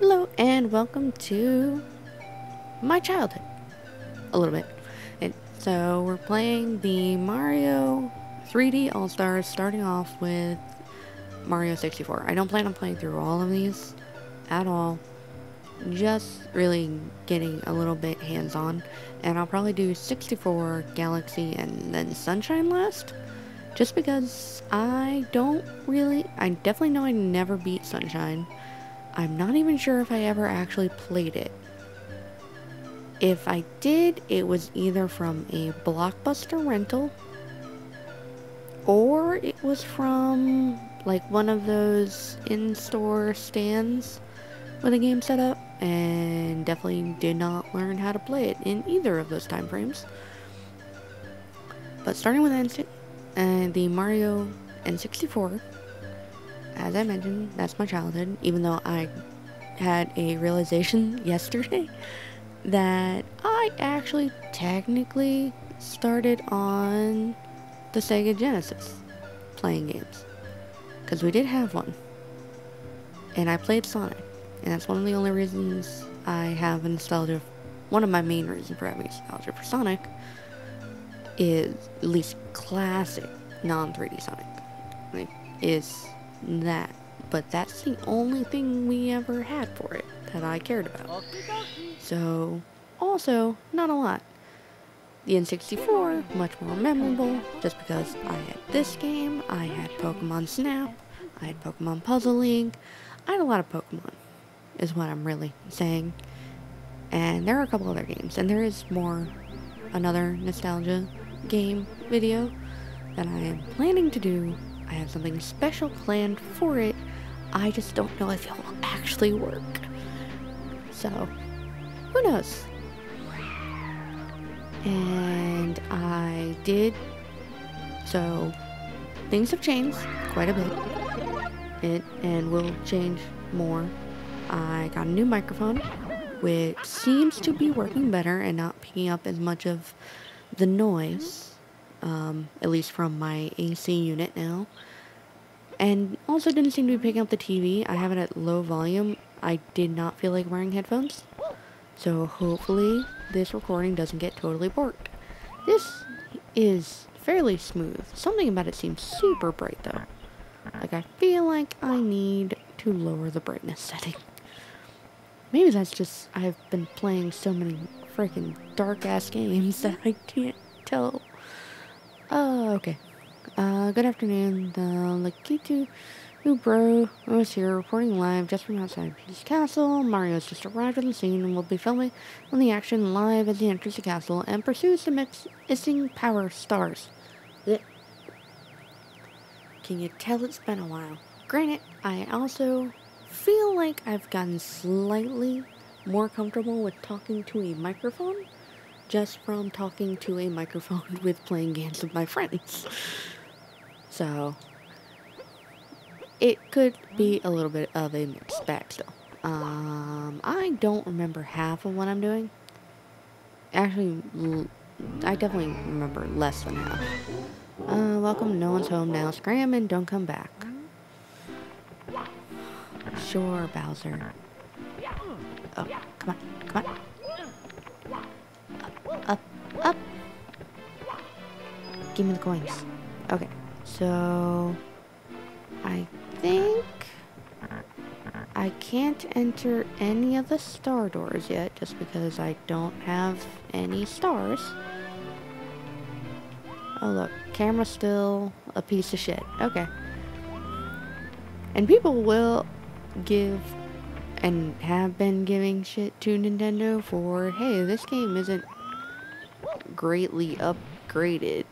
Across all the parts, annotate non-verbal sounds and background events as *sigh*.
Hello and welcome to my childhood. A little bit. And so we're playing the Mario 3D All-Stars starting off with Mario 64. I don't plan on playing through all of these at all. Just really getting a little bit hands-on. And I'll probably do 64, Galaxy, and then Sunshine last. Just because I don't really... I definitely know I never beat Sunshine. I'm not even sure if I ever actually played it. If I did, it was either from a Blockbuster rental or it was from like one of those in-store stands with a game set up and definitely did not learn how to play it in either of those time frames. But starting with N and uh, the Mario N64 as I mentioned, that's my childhood, even though I had a realization *laughs* yesterday that I actually technically started on the Sega Genesis playing games. Because we did have one. And I played Sonic. And that's one of the only reasons I have nostalgia. One of my main reasons for having nostalgia for Sonic is at least classic non 3D Sonic. Like, is that. But that's the only thing we ever had for it that I cared about. So, also, not a lot. The N64, much more memorable, just because I had this game, I had Pokemon Snap, I had Pokemon Puzzle League, I had a lot of Pokemon, is what I'm really saying. And there are a couple other games, and there is more, another nostalgia game video that I am planning to do I have something special planned for it. I just don't know if it will actually work. So, who knows? And I did. So, things have changed quite a bit. It and will change more. I got a new microphone, which seems to be working better and not picking up as much of the noise um, at least from my AC unit now. And also didn't seem to be picking up the TV. I have it at low volume. I did not feel like wearing headphones. So hopefully this recording doesn't get totally borked. This is fairly smooth. Something about it seems super bright though. Like I feel like I need to lower the brightness setting. Maybe that's just I've been playing so many freaking dark ass games that I can't tell Oh, okay. Uh, good afternoon. The Lakitu Bro was here reporting live just from outside Peach Castle. Mario's just arrived on the scene and will be filming on the action live as he enters the castle and pursues the missing power stars. Can you tell it's been a while? Granted, I also feel like I've gotten slightly more comfortable with talking to a microphone just from talking to a microphone *laughs* with playing games with my friends. So, it could be a little bit of a mixed bag still. Um, I don't remember half of what I'm doing. Actually, I definitely remember less than half. Uh, welcome, no one's home now. Scram and don't come back. Sure, Bowser. Oh, come on, come on Give me the coins. Okay, so I think I can't enter any of the star doors yet just because I don't have any stars. Oh look, camera's still a piece of shit. Okay. And people will give and have been giving shit to Nintendo for, hey, this game isn't greatly upgraded.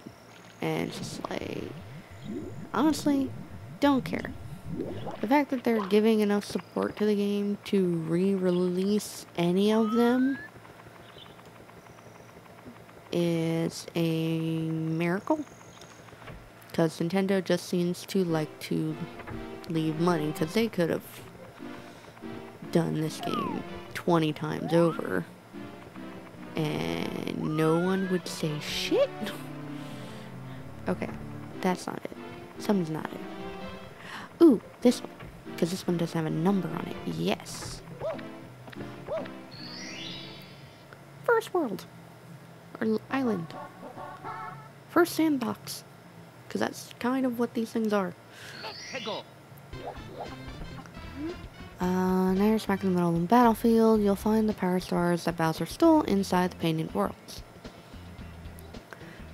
And just like, honestly, don't care. The fact that they're giving enough support to the game to re-release any of them is a miracle. Because Nintendo just seems to like to leave money because they could have done this game 20 times over and no one would say shit. *laughs* Okay, that's not it. Something's not it. Ooh, this one. Because this one doesn't have a number on it. Yes. First world. Or island. First sandbox. Because that's kind of what these things are. Uh, now you're smack in the middle of the battlefield. You'll find the power stars that Bowser stole inside the Painted Worlds.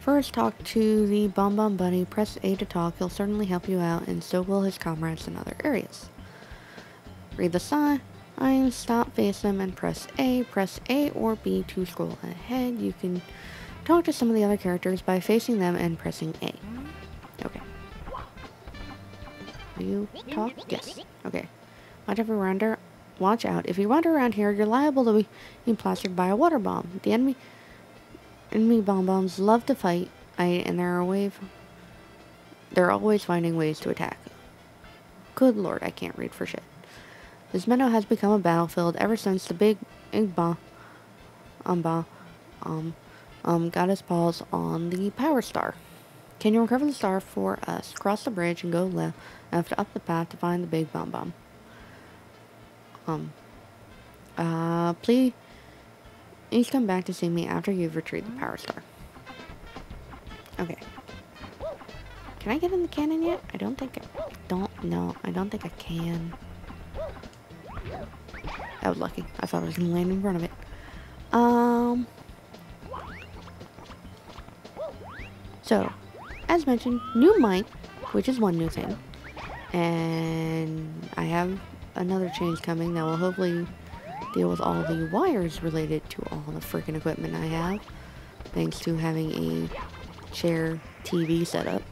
First, talk to the Bomb Bomb Bunny. Press A to talk. He'll certainly help you out, and so will his comrades in other areas. Read the sign. i Stop, face them, and press A. Press A or B to scroll ahead. You can talk to some of the other characters by facing them and pressing A. Okay. Will you talk? Yes. Okay. Watch every wander. Watch out. If you wander around here, you're liable to be plastered by a water bomb. The enemy enemy bomb bombs love to fight, I, and they're always they're always finding ways to attack. Good lord, I can't read for shit. This meadow has become a battlefield ever since the big big bomb um, bomb, um um got his paws on the power star. Can you recover the star for us? Cross the bridge and go left After up the path to find the big bomb bomb. Um, uh, please, please come back to see me after you've retrieved the power star. Okay. Can I get in the cannon yet? I don't think I don't know. I don't think I can. I was lucky. I thought I was gonna land in front of it. Um. So, as mentioned, new mic, which is one new thing, and I have another change coming that will hopefully deal with all the wires related to all the freaking equipment I have. Thanks to having a chair TV setup.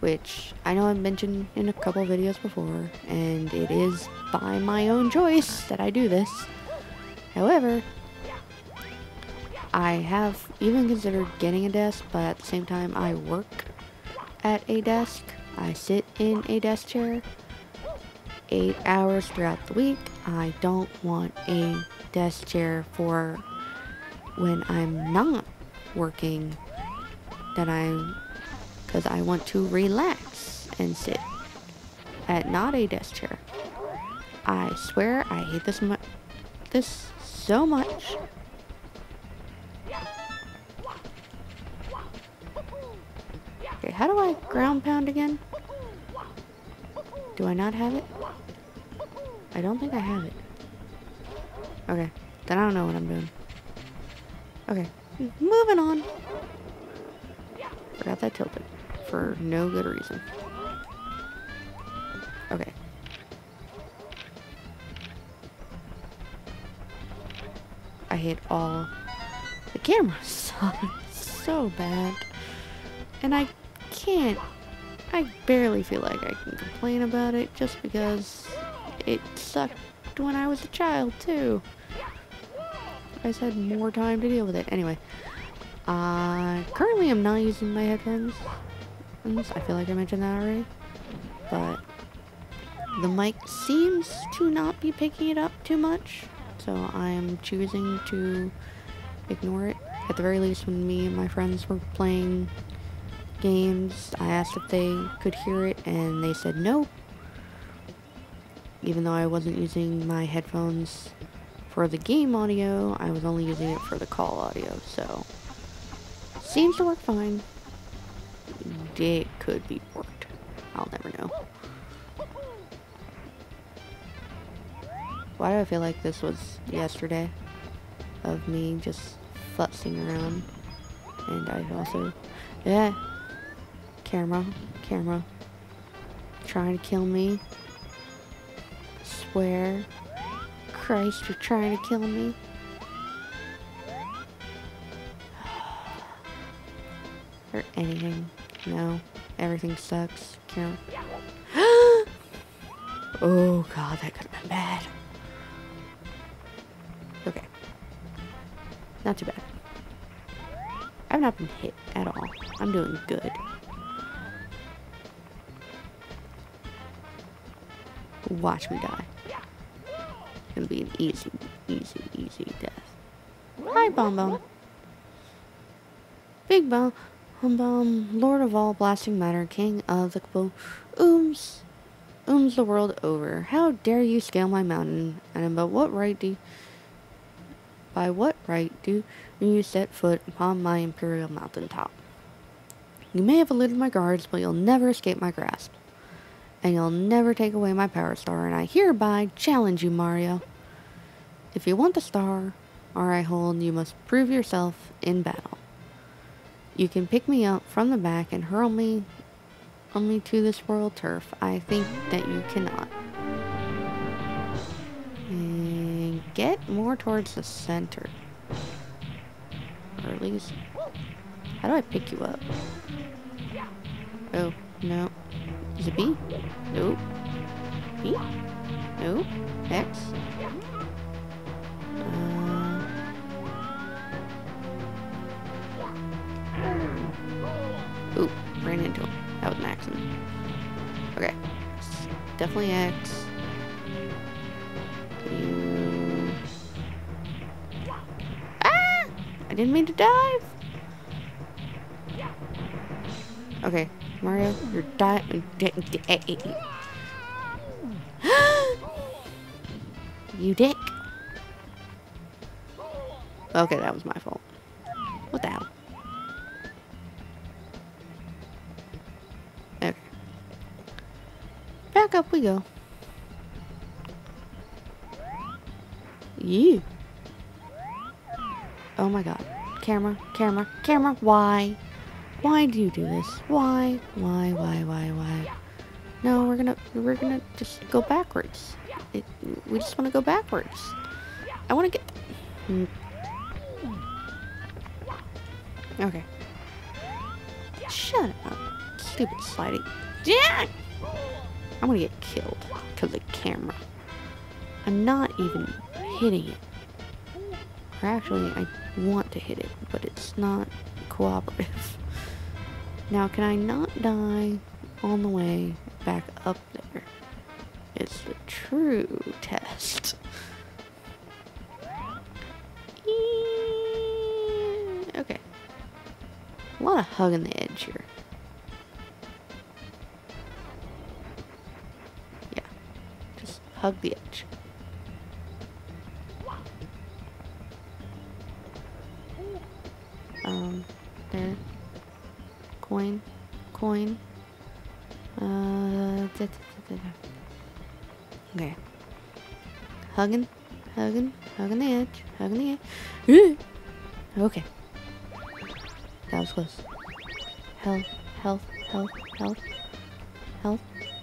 Which I know I've mentioned in a couple videos before. And it is by my own choice that I do this. However, I have even considered getting a desk, but at the same time I work at a desk. I sit in a desk chair eight hours throughout the week. I don't want a desk chair for when I'm not working that I'm because I want to relax and sit at not a desk chair. I swear I hate this mu this so much. Okay, how do I ground pound again? Do I not have it? I don't think I have it. Okay. Then I don't know what I'm doing. Okay. Moving on. Forgot that tilted. For no good reason. Okay. I hate all the cameras. *laughs* so bad. And I can't I barely feel like I can complain about it just because it sucked when I was a child too. I just had more time to deal with it. Anyway, uh, currently I'm not using my headphones. I feel like I mentioned that already. But the mic seems to not be picking it up too much. So I'm choosing to ignore it. At the very least, when me and my friends were playing games. I asked if they could hear it, and they said no. Even though I wasn't using my headphones for the game audio, I was only using it for the call audio, so... Seems to work fine. It could be worked. I'll never know. Why do I feel like this was yesterday? Of me just futzing around. And I also... Yeah, Camera, camera. Trying to kill me. Swear. Christ, you're trying to kill me. *sighs* or anything. No. Everything sucks. Camera. *gasps* oh god, that could have been bad. Okay. Not too bad. I've not been hit at all. I'm doing good. Watch me die. Gonna be an easy, easy, easy death. Hi, Bomb Bomb. Big Bomb, Bomb, Lord of all blasting matter, King of the Bo Ooms, Ooms the world over. How dare you scale my mountain? And about what right do you, By what right do you set foot upon my imperial mountaintop? You may have eluded my guards, but you'll never escape my grasp. And you'll never take away my power star, and I hereby challenge you, Mario. If you want the star, or I hold, you must prove yourself in battle. You can pick me up from the back and hurl me only to this world turf. I think that you cannot. And get more towards the center. Or at least... How do I pick you up? Oh, no. It B? Nope. B? No. X? Uh, Ooh, ran into him. That was an accident. Okay. Definitely X. Ah! I didn't mean to dive! Okay, Mario, you're dying. *gasps* you dick. Okay, that was my fault. What the hell? Okay. Back up we go. You. Oh my god. Camera, camera, camera, why? Why do you do this? Why? Why, why, why, why? No, we're gonna, we're gonna just go backwards. It, we just want to go backwards. I want to get... Hmm. Okay. Shut up. Stupid sliding. Yeah! I'm gonna get killed because the camera. I'm not even hitting it. Or actually, I want to hit it, but it's not cooperative. Now, can I not die on the way back up there? It's the true test. Okay. A lot of hugging the edge here. Yeah. Just hug the edge. Hugging. Hugging. Hugging the edge. Hugging the edge. okay. That was close. Health, health, health, health, health.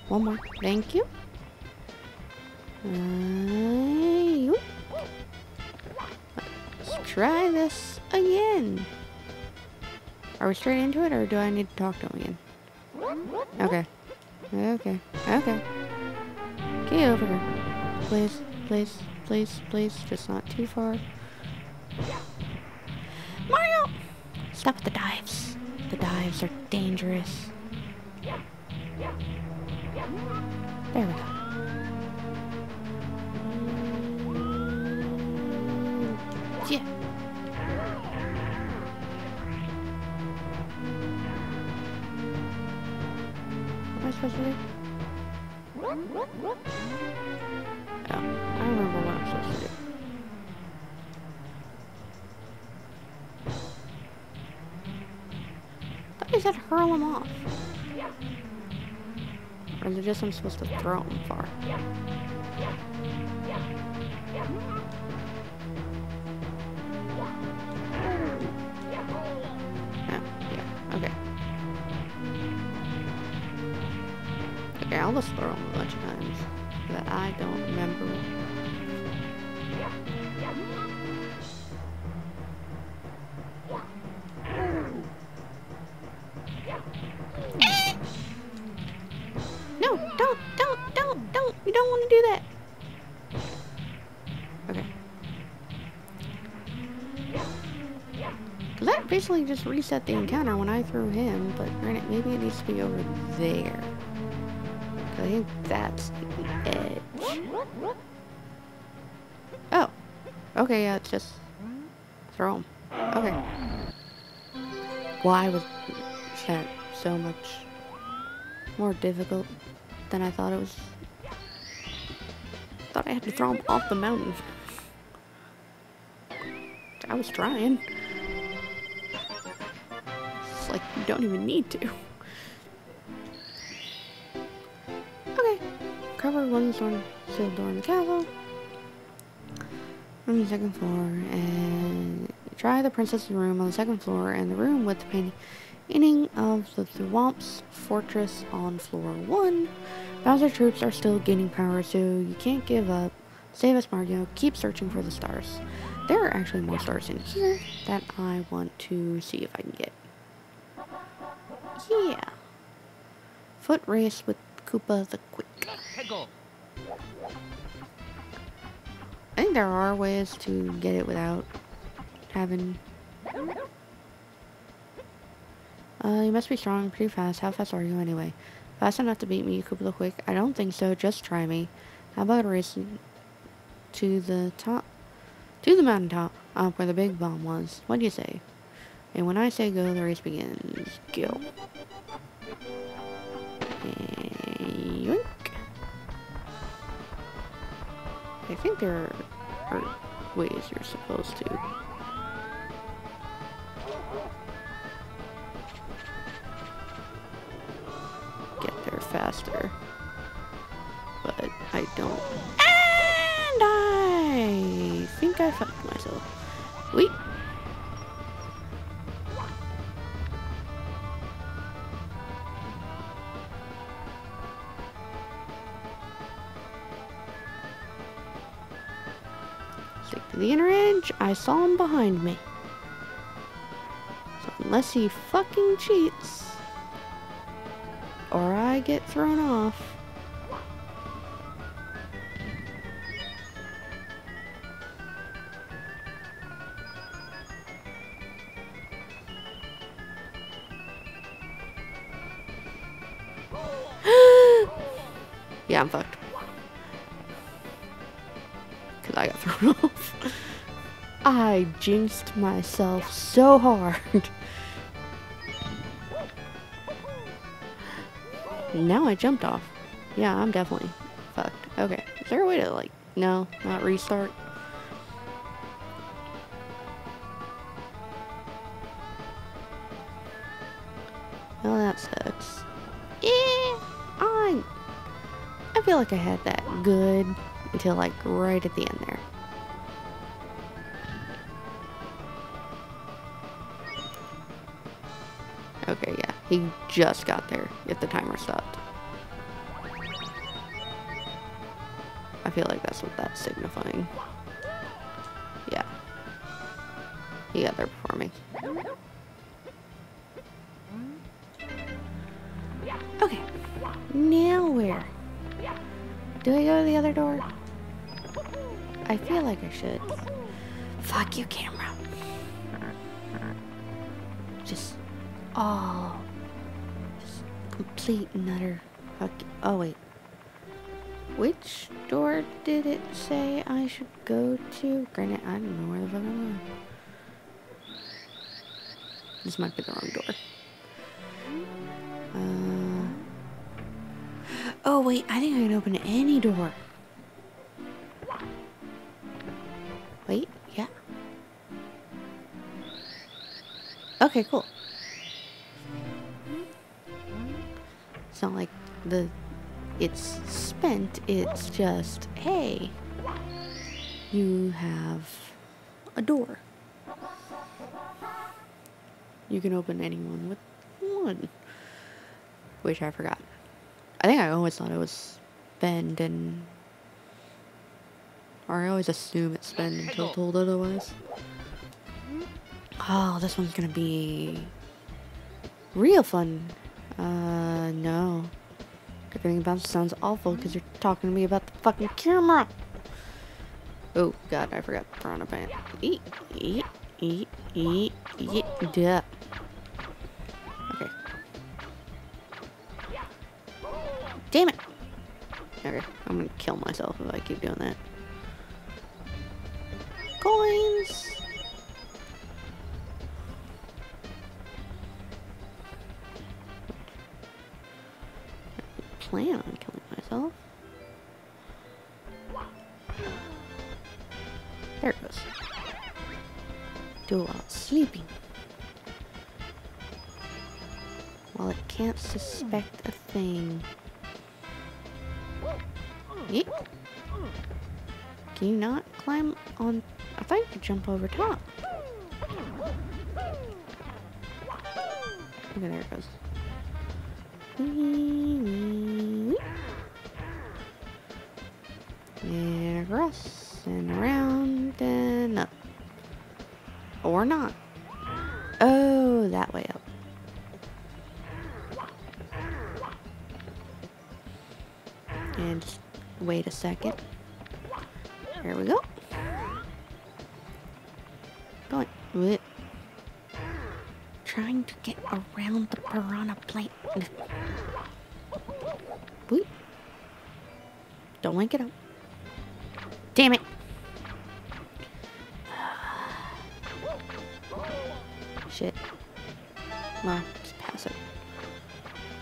One more. Thank you. Let's try this again. Are we straight into it, or do I need to talk to him again? Okay. Okay. Okay. Get over here. Please, please, please, please. Just not too far. Mario! Stop the dives. The dives are dangerous. There we go. Yeah. What am I supposed to do? Said off. Or is it just I'm supposed to throw them far? Yeah, okay. Okay, I'll just throw them a bunch of times. But I don't remember. Just reset the encounter when I threw him, but granted, maybe it needs to be over there. I think that's the edge. Oh. Okay, yeah, it's just throw him. Okay. Why was that so much more difficult than I thought it was? Thought I had to throw him off the mountain. I was trying. You don't even need to. Okay. Cover one door, sealed door in the castle. On the second floor, and try the princess's room on the second floor, and the room with the painting of the Thwomp's fortress on floor one. Bowser troops are still gaining power, so you can't give up. Save us, Mario. Keep searching for the stars. There are actually more stars in here that I want to see if I can get. Yeah. Foot race with Koopa the Quick. I think there are ways to get it without having... Uh, you must be strong, pretty fast. How fast are you anyway? Fast enough to beat me, Koopa the Quick? I don't think so. Just try me. How about racing to the top? To the mountaintop, up where the big bomb was. What do you say? And when I say go, the race begins. Go. Yoink. I think there are ways you're supposed to. Get there faster. But I don't. And I think I fucked myself. Wait. Saw him behind me. So unless he fucking cheats, or I get thrown off. Jinxed myself so hard. *laughs* now I jumped off. Yeah, I'm definitely fucked. Okay. Is there a way to, like, no, not restart? Well, that sucks. Yeah, I, I feel like I had that good until, like, right at the end there. He just got there if the timer stopped. I feel like that's what that's signifying. Yeah. He got there before me. Okay. Now where? Do I go to the other door? I feel like I should. Fuck you, camera. Just all. Complete and utter. Fuck. Oh, wait. Which door did it say I should go to? Granted, I don't know where the fuck I'm going. This might be the wrong door. Uh. Oh, wait. I think I can open any door. Wait. Yeah. Okay, cool. Not like the it's spent, it's just, hey, you have a door. You can open anyone with one. Which I forgot. I think I always thought it was spend and or I always assume it's spend until told otherwise. Oh, this one's gonna be real fun. Uh, no. Everything about it sounds awful because you're talking to me about the fucking camera. Oh, God, I forgot Piranha Plant. Eat, eat, eat, eat, eat, duh. Okay. Damn it! Okay, I'm gonna kill myself if I keep doing that. Goes. do while sleeping. While it can't suspect a thing. Yeet. Can you not climb on... I thought you could jump over top. Okay, there it goes. And across and around up. Or not. Oh, that way up. And wait a second. Here we go.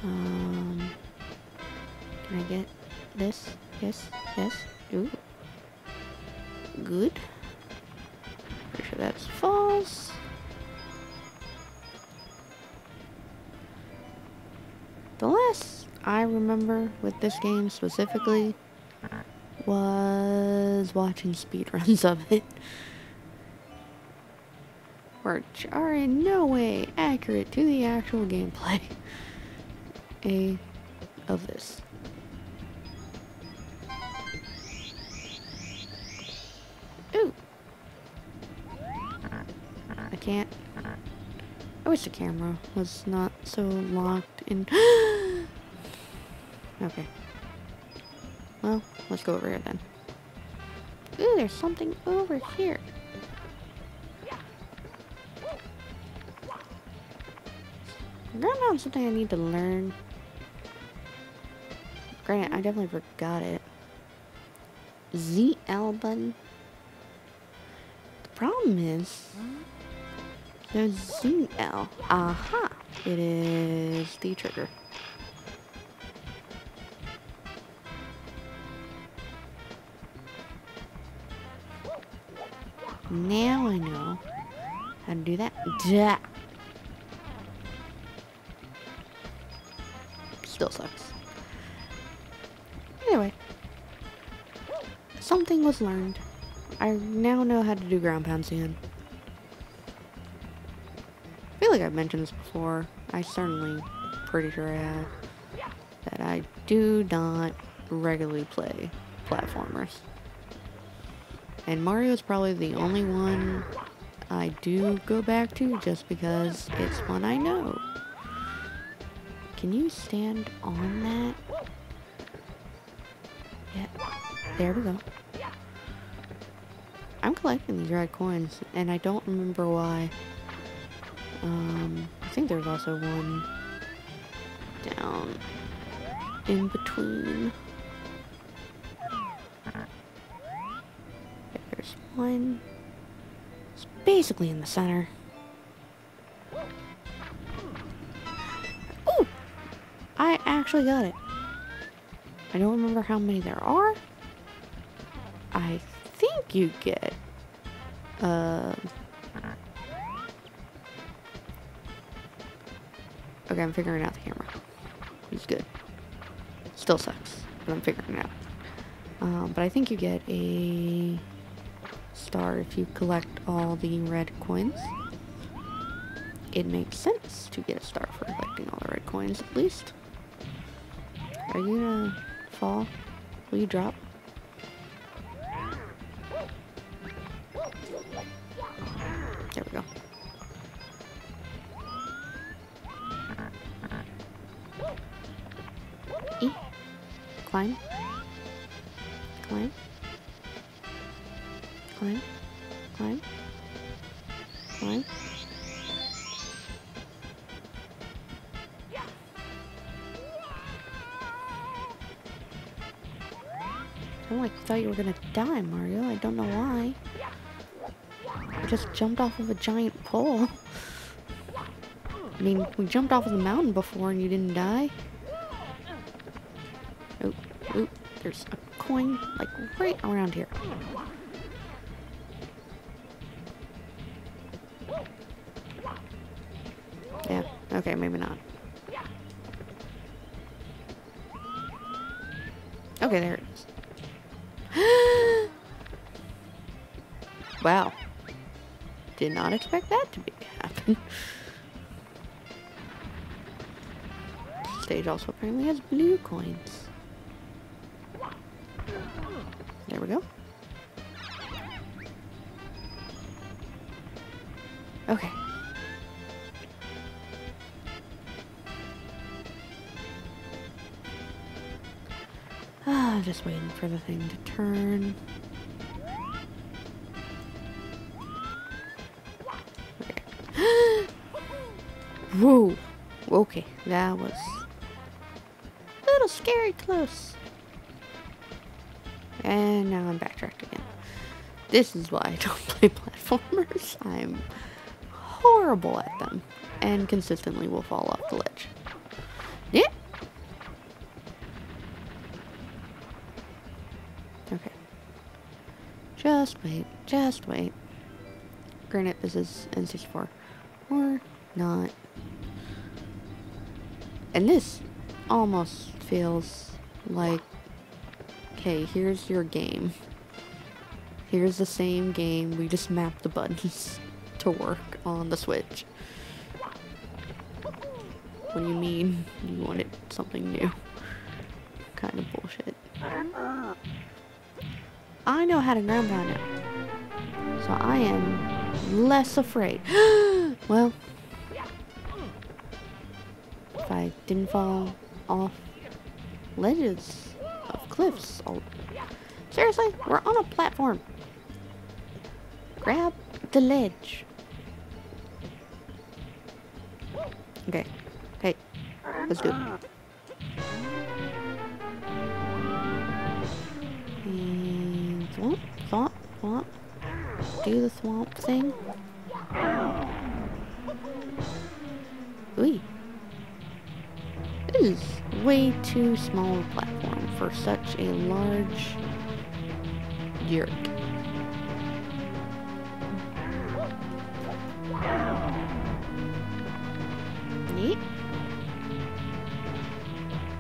Um, can I get this? Yes, yes. Ooh. Good. Pretty sure that's false. The last I remember with this game specifically was watching speedruns of it. Which are in no way accurate to the actual gameplay *laughs* a of this. Ooh. Ah, ah, I can't. Ah. I wish the camera was not so locked in. *gasps* okay. Well, let's go over here then. Ooh, there's something over here. Ground pound something I need to learn. Granted, I definitely forgot it. ZL button. The problem is the ZL. Aha! It is the trigger. Now I know how to do that. Duh. Still sucks. Anyway. Something was learned. I now know how to do ground pounds again. I feel like I've mentioned this before. I certainly pretty sure I have. That I do not regularly play platformers. And Mario is probably the only one I do go back to just because it's one I know. Can you stand on that? There we go. I'm collecting these red coins, and I don't remember why. Um, I think there's also one down in between. There's one. It's basically in the center. Ooh! I actually got it. I don't remember how many there are. You get, uh... Okay, I'm figuring out the camera. It's good. Still sucks, but I'm figuring it out. Um, but I think you get a star if you collect all the red coins. It makes sense to get a star for collecting all the red coins, at least. Are you gonna fall? Will you drop? I like, thought you were gonna die, Mario. I don't know why. We just jumped off of a giant pole. I mean, we jumped off of the mountain before and you didn't die. Oh, oh, there's a coin, like, right around here. Yeah, okay, maybe not. Okay, there Did not expect that to be happen. Stage also apparently has blue coins. There we go. Okay. Ah, just waiting for the thing to turn. Whoa. Okay, that was a little scary close. And now I'm backtracked again. This is why I don't *laughs* play platformers. I'm horrible at them and consistently will fall off the ledge. Yeah. Okay. Just wait. Just wait. Granted, this is N64. Or not. And this almost feels like, okay, here's your game. Here's the same game, we just map the buttons *laughs* to work on the Switch. What do you mean you wanted something new? Kind of bullshit. I know how to ground pound now. So I am less afraid. *gasps* well, I didn't fall off ledges of cliffs. I'll... Seriously, we're on a platform. Grab the ledge. Okay. Hey, let's do it. And swamp, swamp. Do the swamp thing. Ooh. Is way too small a platform for such a large yurt. Neat.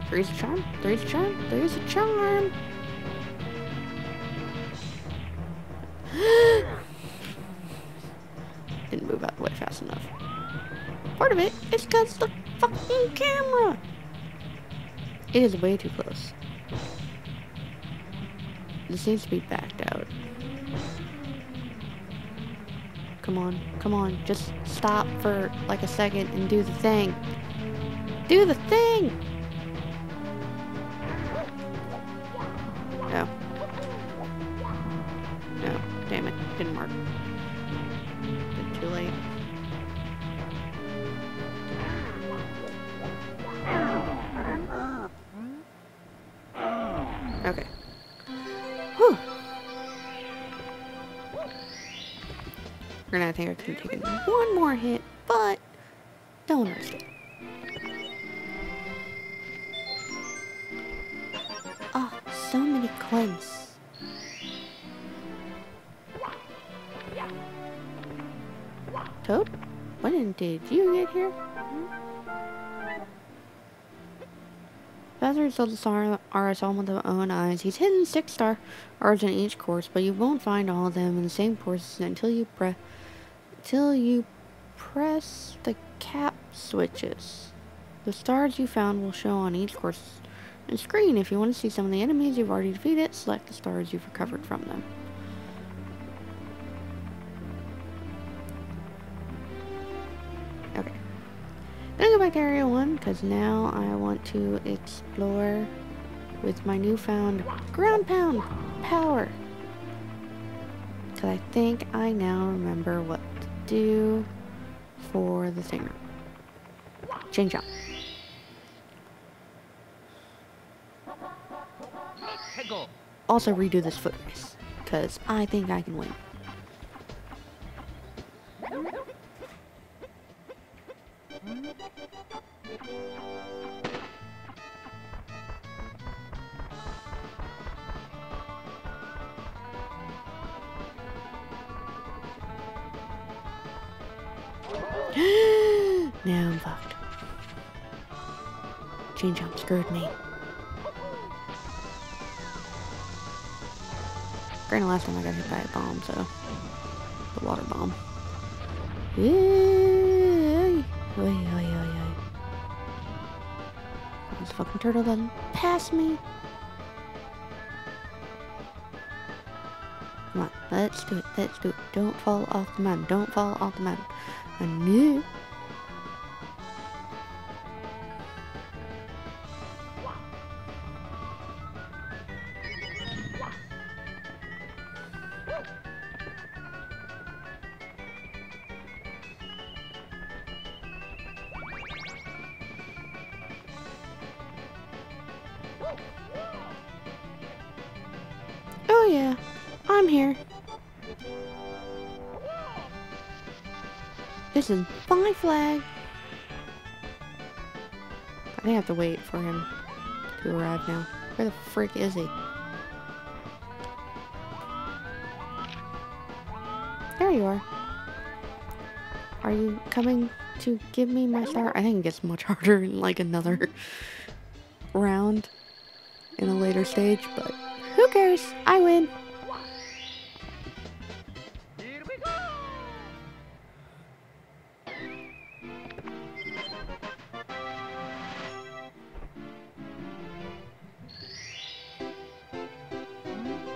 Three's a charm, there's a charm, there's a charm. *gasps* Didn't move out the way fast enough. Part of it is because the fucking camera. It is way too close. This needs to be backed out. Come on, come on, just stop for like a second and do the thing. Do the thing! I think I could have taken one more hit, but don't risk it. Oh, so many coins. Toad? When did you get here? Professor of the star are a with their own eyes. He's hidden six star stars in each course, but you won't find all of them in the same courses until you press until you press the cap switches. The stars you found will show on each course and screen. If you want to see some of the enemies you've already defeated, select the stars you've recovered from them. Okay. Gonna go back to Area 1, because now I want to explore with my newfound ground pound power. Because I think I now remember what do for the singer. Change jump. Also redo this foot race, because I think I can win. Screwed me. Granted, last time I got hit by a bomb, so the water bomb. Yay! Oy, oy. This fucking turtle doesn't pass me. Come on, let's do it. Let's do it. Don't fall off the mountain. Don't fall off the mountain. I knew. Is my flag. I I have to wait for him to arrive now. Where the frick is he? There you are. Are you coming to give me my star? I think it gets much *laughs* harder in like another round in a later stage, but who cares? I win.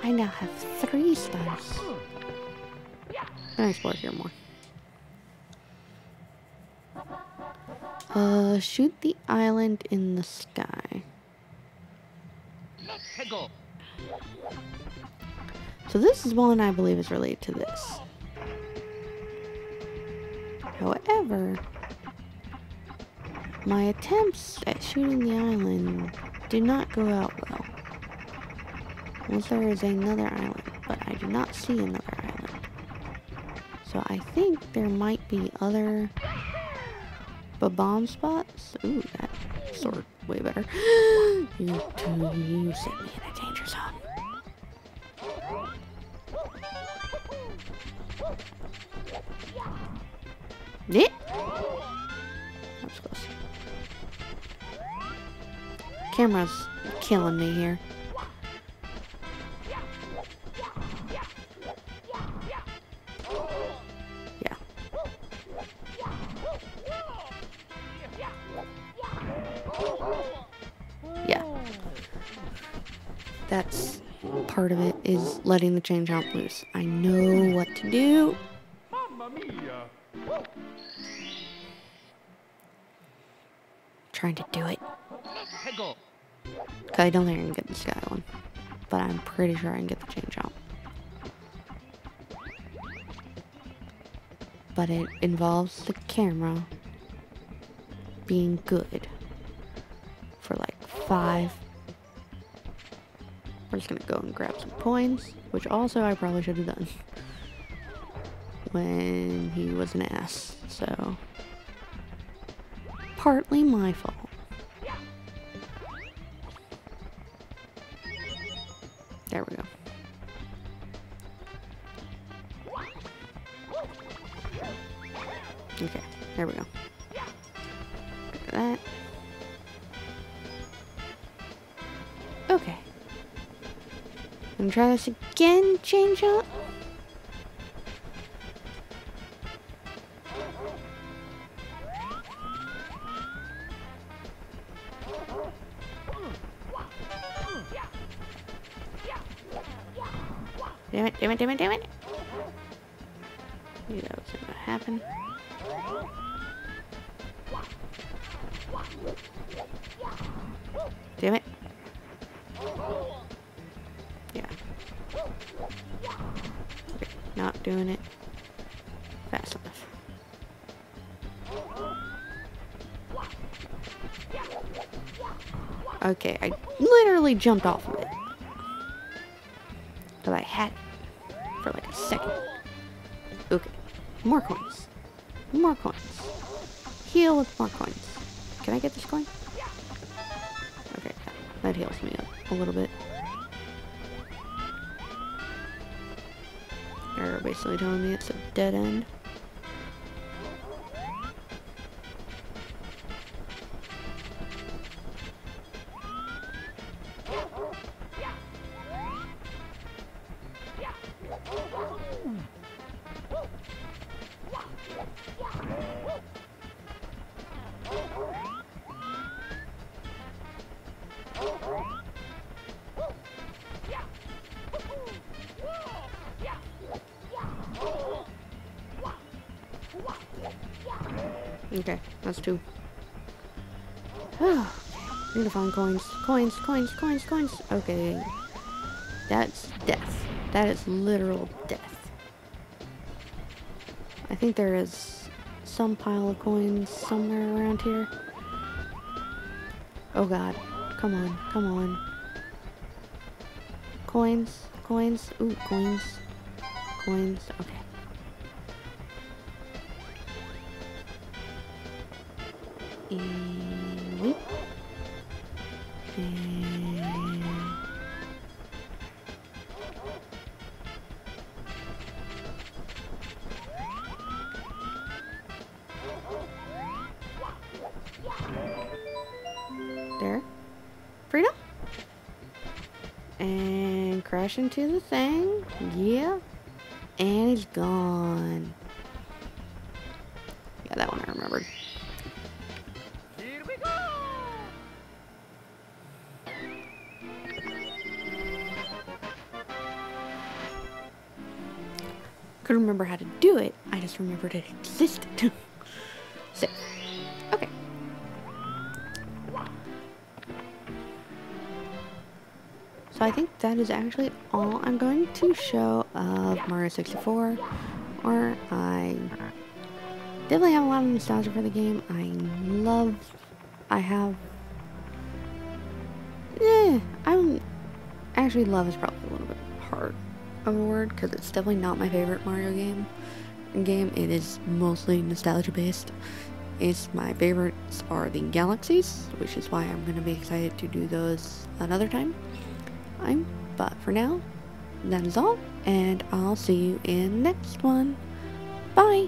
I now have three stars. Can I explore here more? Uh, shoot the island in the sky. So this is one I believe is related to this. However, my attempts at shooting the island did not go out well. Unless there is another island, but I do not see another island. So I think there might be other bomb spots. Ooh, that sword way better. *gasps* you two, you sent me in a danger zone. Yeah. That was close. Camera's killing me here. Yeah. That's part of it is letting the Chain Chomp loose. I know what to do. Mamma mia! Trying to do it. Peggle! 'Cause I don't think I can get the sky one. But I'm pretty sure I can get the Chain Chomp. But it involves the camera being good for like five. We're just gonna go and grab some coins, which also I probably should have done *laughs* when he was an ass. So partly my fault. Try this again, change up. Damn it, damn it, damn it, damn it. Knew that was gonna happen. Jumped off of Okay, that's two. Oh, need to find coins. Coins, coins, coins, coins. Okay. That's death. That is literal death. I think there is some pile of coins somewhere around here. Oh god. Come on, come on. Coins, coins. Ooh, coins. Coins. Okay. There. Freedom. And crash into the thing. Yeah. And he's gone. Yeah, that one I remembered. Here we go! Couldn't remember how to do it. I just remembered it existed. *laughs* that is actually all I'm going to show of Mario 64. Or I definitely have a lot of nostalgia for the game. I love. I have. Yeah, I'm actually love is probably a little bit hard of a word because it's definitely not my favorite Mario game. Game it is mostly nostalgia based. It's my favorites are the galaxies, which is why I'm gonna be excited to do those another time. I'm but for now, that is all, and I'll see you in the next one. Bye.